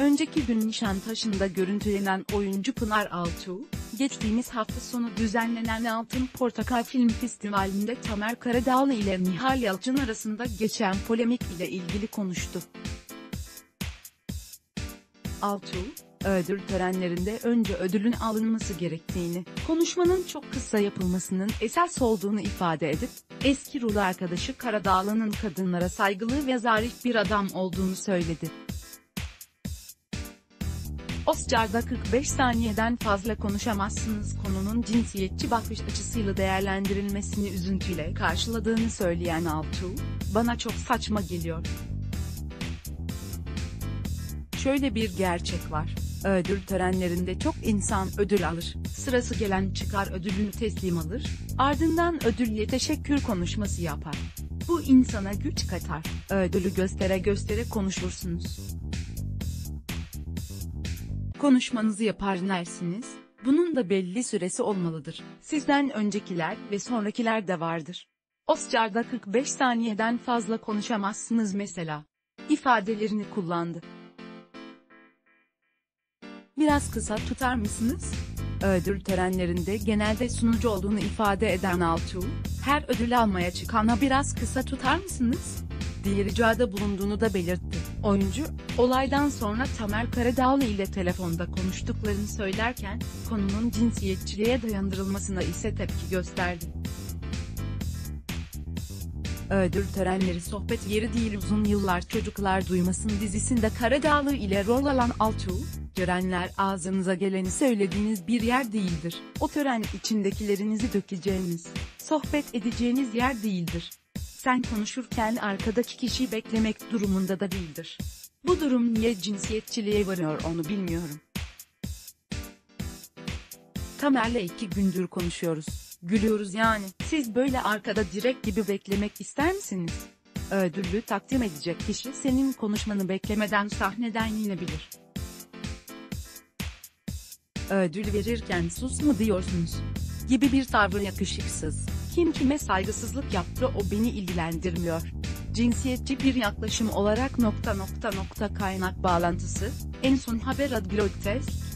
önceki gün Nişantaşı'nda görüntülenen oyuncu Pınar Altuğ, geçtiğimiz hafta sonu düzenlenen Altın Portakal Film Festivali'nde Tamer Karadağlı ile Nihal Yalçın arasında geçen polemik ile ilgili konuştu. Altuğ, ödül törenlerinde önce ödülün alınması gerektiğini, konuşmanın çok kısa yapılmasının esas olduğunu ifade edip, eski rol arkadaşı Karadağlı'nın kadınlara saygılı ve zarif bir adam olduğunu söyledi. Oscar'da 45 saniyeden fazla konuşamazsınız konunun cinsiyetçi bakış açısıyla değerlendirilmesini üzüntüyle karşıladığını söyleyen Altuğ, bana çok saçma geliyor. Şöyle bir gerçek var. Ödül törenlerinde çok insan ödül alır. Sırası gelen çıkar ödülünü teslim alır, ardından ödülle teşekkür konuşması yapar. Bu insana güç katar. Ödülü göstere göstere konuşursunuz. Konuşmanızı yapar dersiniz. Bunun da belli süresi olmalıdır. Sizden öncekiler ve sonrakiler de vardır. Oscar'da 45 saniyeden fazla konuşamazsınız mesela. ifadelerini kullandı. Biraz kısa tutar mısınız? Ödül törenlerinde genelde sunucu olduğunu ifade eden Altuğ, her ödül almaya çıkana biraz kısa tutar mısınız? diye ricada bulunduğunu da belirtti. Oyuncu, olaydan sonra Tamer Karadağlı ile telefonda konuştuklarını söylerken, konunun cinsiyetçiliğe dayandırılmasına ise tepki gösterdi. Ödül törenleri sohbet yeri değil uzun yıllar çocuklar duymasın dizisinde Karadağlı ile rol alan Altuğ, görenler ağzınıza geleni söylediğiniz bir yer değildir. O tören içindekilerinizi dökeceğiniz, sohbet edeceğiniz yer değildir. Sen konuşurken arkadaki kişi beklemek durumunda da değildir. Bu durum niye cinsiyetçiliğe varıyor onu bilmiyorum. Tamer'le iki gündür konuşuyoruz. Gülüyoruz yani. Siz böyle arkada direkt gibi beklemek ister misiniz? Ödüllü takdim edecek kişi senin konuşmanı beklemeden sahneden inebilir. Ödül verirken sus mu diyorsunuz? Gibi bir tavır yakışıksız. Kim kime saygısızlık yaptı o beni ilgilendirmiyor. Cinsiyetçi bir yaklaşım olarak nokta nokta nokta kaynak bağlantısı, en son haber adblock test,